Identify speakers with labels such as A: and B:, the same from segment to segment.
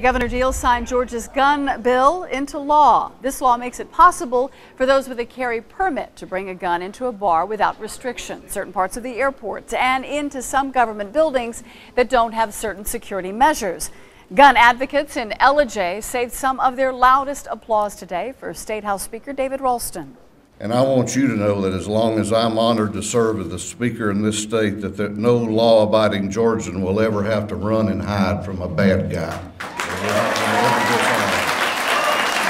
A: Governor Deal signed Georgia's gun bill into law. This law makes it possible for those with a carry permit to bring a gun into a bar without restriction, certain parts of the airports, and into some government buildings that don't have certain security measures. Gun advocates in Ellijay saved some of their loudest applause today for State House Speaker David Ralston.
B: And I want you to know that as long as I'm honored to serve as the Speaker in this state, that no law-abiding Georgian will ever have to run and hide from a bad guy.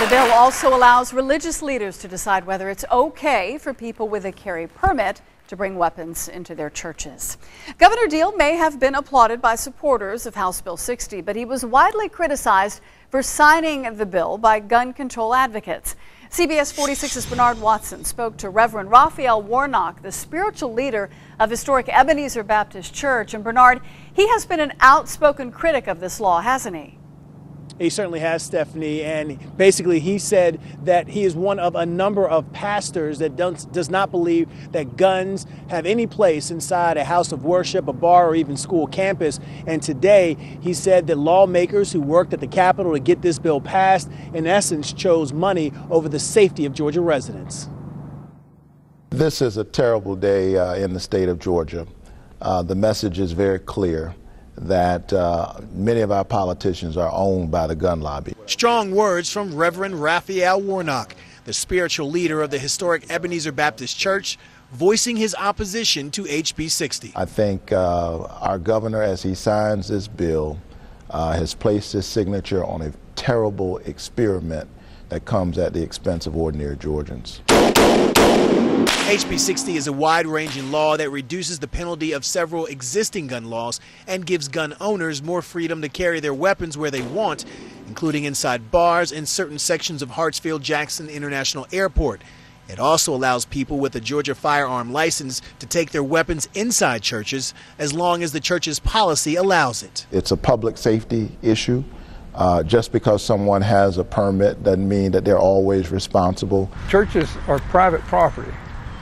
A: The bill also allows religious leaders to decide whether it's okay for people with a carry permit to bring weapons into their churches. Governor Deal may have been applauded by supporters of House Bill 60, but he was widely criticized for signing the bill by gun control advocates. CBS 46's Bernard Watson spoke to Reverend Raphael Warnock, the spiritual leader of historic Ebenezer Baptist Church. And Bernard, he has been an outspoken critic of this law, hasn't he?
C: He certainly has, Stephanie. And basically, he said that he is one of a number of pastors that does not believe that guns have any place inside a house of worship, a bar, or even school campus. And today, he said that lawmakers who worked at the Capitol to get this bill passed, in essence, chose money over the safety of Georgia residents.
D: This is a terrible day uh, in the state of Georgia. Uh, the message is very clear that uh, many of our politicians are owned by the gun lobby.
C: Strong words from Reverend Raphael Warnock, the spiritual leader of the historic Ebenezer Baptist Church, voicing his opposition to HB 60.
D: I think uh, our governor, as he signs this bill, uh, has placed his signature on a terrible experiment that comes at the expense of ordinary Georgians.
C: HB 60 is a wide ranging law that reduces the penalty of several existing gun laws and gives gun owners more freedom to carry their weapons where they want, including inside bars and certain sections of Hartsfield Jackson International Airport. It also allows people with a Georgia firearm license to take their weapons inside churches as long as the church's policy allows it.
D: It's a public safety issue. Uh, just because someone has a permit doesn't mean that they're always responsible.
E: Churches are private property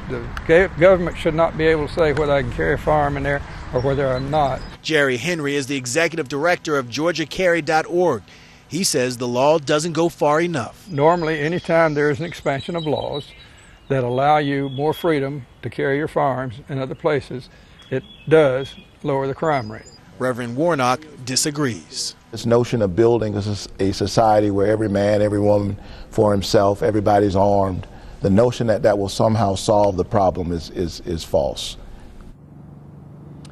E: the government should not be able to say whether I can carry a firearm in there or whether I'm not.
C: Jerry Henry is the executive director of GeorgiaCarry.org. He says the law doesn't go far enough.
E: Normally, anytime there is an expansion of laws that allow you more freedom to carry your firearms in other places, it does lower the crime rate.
C: Reverend Warnock disagrees.
D: This notion of building a society where every man, every woman for himself, everybody's armed, the notion that that will somehow solve the problem is, is, is false.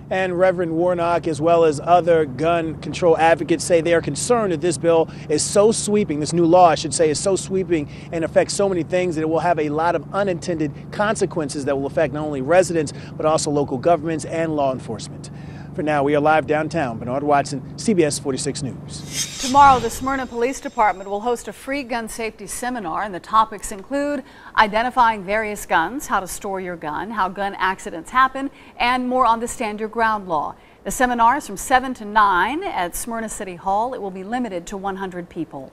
C: And Reverend Warnock, as well as other gun control advocates, say they are concerned that this bill is so sweeping, this new law, I should say, is so sweeping and affects so many things that it will have a lot of unintended consequences that will affect not only residents, but also local governments and law enforcement. For now, we are live downtown. Bernard Watson, CBS 46 News.
A: Tomorrow, the Smyrna Police Department will host a free gun safety seminar, and the topics include identifying various guns, how to store your gun, how gun accidents happen, and more on the Stand Your Ground law. The seminar is from 7 to 9 at Smyrna City Hall. It will be limited to 100 people.